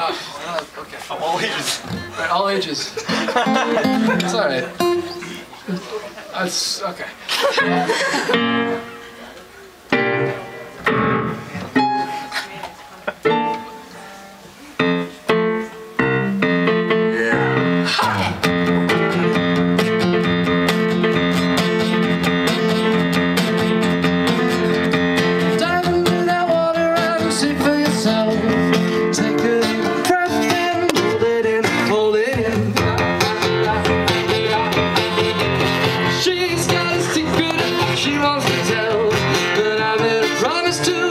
Uh, okay. Of all ages. Right, all ages. it's alright. That's okay. promise to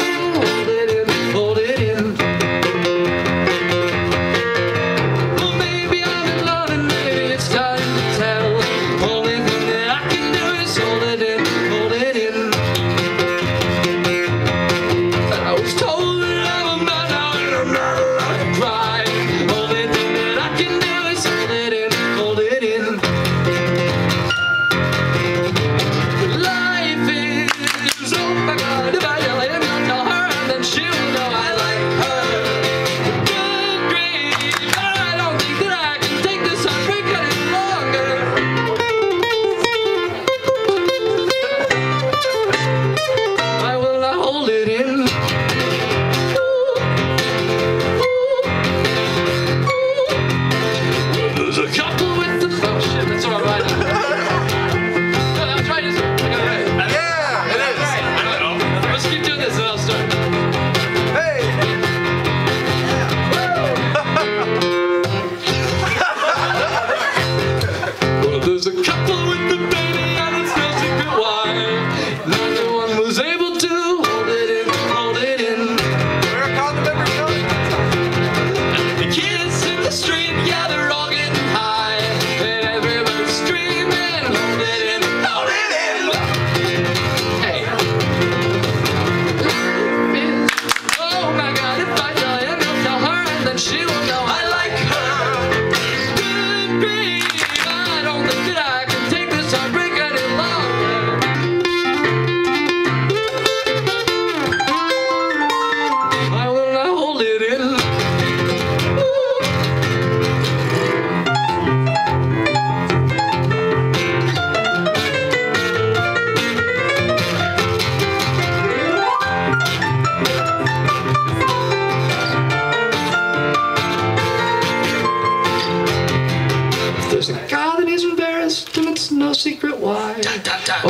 always embarrassed and it's no secret why. Dun, dun, oh,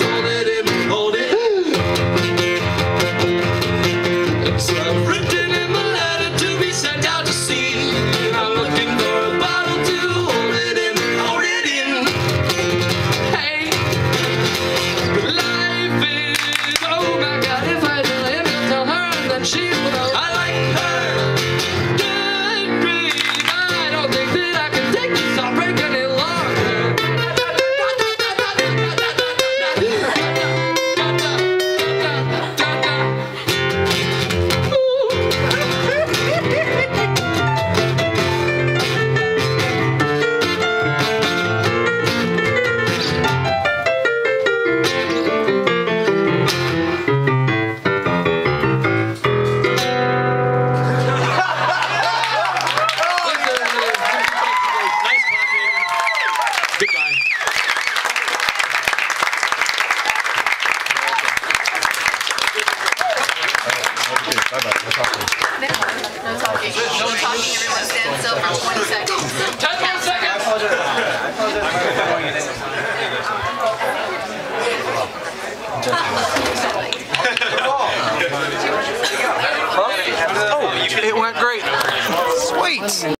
Hold it in, hold it. It's written in the letter to be sent out to sea. I'm looking for a bottle to hold it in, hold it in. Hey, life is, oh my god, if I her, she. Bye bye. No talking. No, talking. No talking. Everyone stand still for 20 seconds. 10 seconds. I apologize. I apologize. oh, it went great. Sweet.